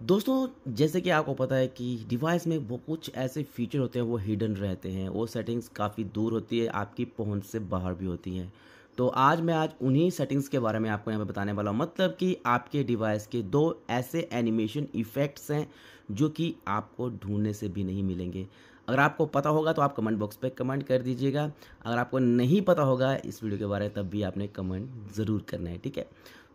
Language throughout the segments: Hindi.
दोस्तों, जैसे कि आपको पता है कि डिवाइस में वो कुछ ऐसे फीचर होते हैं, वो हिडन रहते हैं। वो सेटिंग्स काफ़ी दूर होती है, आपकी पहुँच से बाहर भी होती हैं। तो आज मैं आज उन्हीं सेटिंग्स के बारे में आपको यहाँ पे बताने वाला हूँ। मतलब कि आपके डिवाइस के दो ऐसे एनिमेशन इफ़ेक्ट्स हैं, जो कि आपको ढूँढने से भी नहीं मिलेंगे। अगर आपको पता होगा तो आप कमेंट बॉक्स पे कमेंट कर दीजिएगा। अगर आपको नहीं पता होगा इस वीडियो के बारे में, तब भी आपने कमेंट ज़रूर करना है, ठीक है?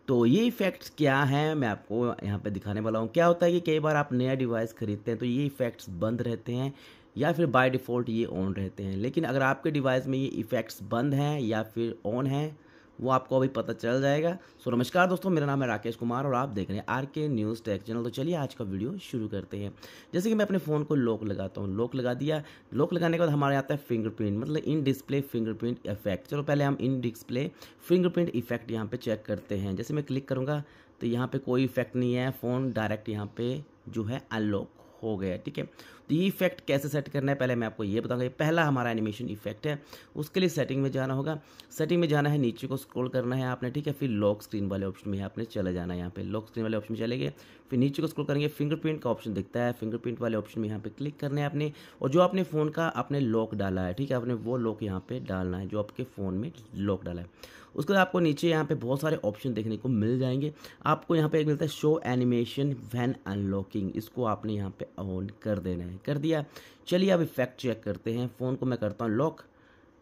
तो ये इफ़ेक्ट्स क्या हैं? मैं आपको यहाँ पे दिखाने वाला हूँ। क्या होता है कि कई बार आप नया डिवाइस खरीदते हैं तो ये इफ़ेक्ट्स बंद रहते हैं या फिर बाय डिफ़ॉल्ट ये ऑन रहते हैं। लेकिन अगर आपके डिवाइस में ये इफ़ेक्ट्स बंद हैं या फिर ऑन हैं वो आपको अभी पता चल जाएगा। सो नमस्कार दोस्तों, मेरा नाम है राकेश कुमार और आप देख रहे हैं आर के न्यूज़ टेक चैनल। तो चलिए आज का वीडियो शुरू करते हैं। जैसे कि मैं अपने फ़ोन को लॉक लगाता हूँ। लॉक लगा दिया। लॉक लगाने के बाद हमारे आता है फिंगरप्रिंट मतलब इन डिस्प्ले फिंगरप्रिंट इफ़ेक्ट। चलो, पहले हम इन डिस्प्ले फिंगरप्रिंट इफ़ेक्ट यहाँ पर चेक करते हैं। जैसे मैं क्लिक करूँगा तो यहाँ पर कोई इफ़ेक्ट नहीं है। फ़ोन डायरेक्ट यहाँ पर जो है अनलॉक हो गया, ठीक है? तो ये इफ़ेक्ट कैसे सेट करना है, पहले मैं आपको ये बताऊँगा। ये पहला हमारा एनिमेशन इफ़ेक्ट है। उसके लिए सेटिंग में जाना होगा। सेटिंग में जाना है, नीचे को स्क्रॉल करना है आपने, ठीक है? फिर लॉक स्क्रीन वाले ऑप्शन में आपने चले जाना है यहाँ पे। लॉक स्क्रीन वाले ऑप्शन में चले गए, फिर नीचे को स्क्रॉल करेंगे फिंगरप्रिंट का ऑप्शन दिखता है। फिंगरप्रिंट वाले ऑप्शन में यहाँ पे क्लिक करना है आपने। और जो आपने फ़ोन का आपने लॉक डाला है, ठीक है? आपने वो लॉक यहाँ पे डालना है, जो आपके फ़ोन में लॉक डाला है। उसके बाद आपको नीचे यहाँ पे बहुत सारे ऑप्शन देखने को मिल जाएँगे। आपको यहाँ पे एक मिलता है शो एनिमेशन वैन अनलॉकिंग इसको आपने यहाँ पे ऑन कर देना है। कर दिया। चलिए अब इफ़ेक्ट चेक करते हैं। फ़ोन को मैं करता हूँ लॉक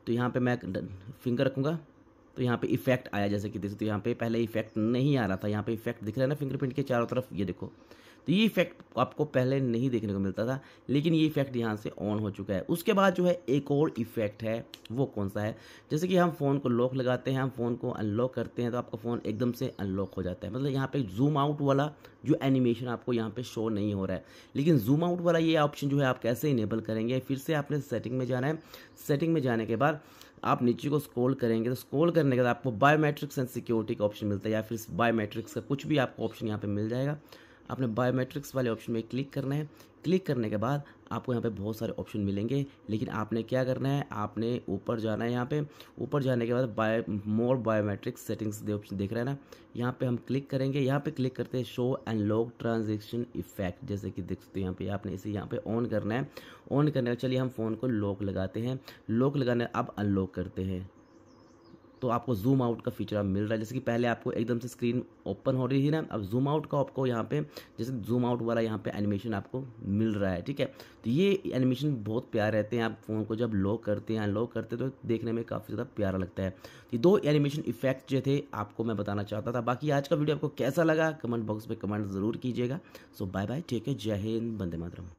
तो यहाँ पर मैं फिंगर रखूँगा। तो यहाँ पे इफ़ेक्ट आया, जैसे कि देख तो यहाँ पे पहले इफ़ेक्ट नहीं आ रहा था, यहाँ पे इफ़ेक्ट दिख रहा है ना फिंगरप्रिंट के चारों तरफ़, ये देखो। तो ये इफ़ेक्ट आपको पहले नहीं देखने को मिलता था, लेकिन ये इफ़ेक्ट यहाँ से ऑन हो चुका है। उसके बाद जो है, एक और इफ़ेक्ट है, वो कौन सा है? जैसे कि हम फ़ोन को लॉक लगाते हैं, हम फ़ोन को अनलॉक करते हैं तो आपका फ़ोन एकदम से अनलॉक हो जाता है। मतलब यहाँ पे जूम आउट वाला जो एनिमेशन आपको यहाँ पे शो नहीं हो रहा है। लेकिन जूम आउट वाला ये ऑप्शन जो है, आप कैसे इनेबल करेंगे? फिर से आपने सेटिंग में जाना है। सेटिंग में जाने के बाद आप नीचे को स्क्रॉल करेंगे तो स्क्रॉल करने के बाद आपको बायोमेट्रिक्स एंड सिक्योरिटी का ऑप्शन मिलता है या फिर बायोमेट्रिक्स का कुछ भी आपको ऑप्शन यहाँ पे मिल जाएगा। आपने बायोमेट्रिक्स वाले ऑप्शन में क्लिक करना है। क्लिक करने के बाद आपको यहाँ पे बहुत सारे ऑप्शन मिलेंगे। लेकिन आपने क्या करना है? आपने ऊपर जाना है यहाँ पे। ऊपर जाने के बाद bio more biometrics settings the option देख रहे हैं ना? यहाँ पे हम क्लिक करेंगे। यहाँ पे क्लिक करते हैं show and lock transaction effect जैसे कि देख सकते हैं यहाँ पे। आपने इसे यहाँ पे ऑन करना है। ऑन करने का चलिए हम फ़ोन को लॉक लगाते हैं। लॉक लगाने, अब अनलॉक करते हैं। तो आपको जूम आउट का फीचर अब मिल रहा है। जैसे कि पहले आपको एकदम से स्क्रीन ओपन हो रही थी ना, अब जूम आउट का आपको यहाँ पे, जैसे जूम आउट वाला यहाँ पे एनिमेशन आपको मिल रहा है, ठीक है? तो ये एनिमेशन बहुत प्यारे रहते हैं, आप फ़ोन को जब लॉक करते हैं अनलॉक करते हैं तो देखने में काफ़ी ज़्यादा प्यारा लगता है। ये दो एनिमेशन इफ़ेक्ट जो थे, आपको मैं बताना चाहता था। बाकी आज का वीडियो आपको कैसा लगा कमेंट बॉक्स में कमेंट ज़रूर कीजिएगा। सो बाय बाय ठीक है जय हिंद बंदे मातरम।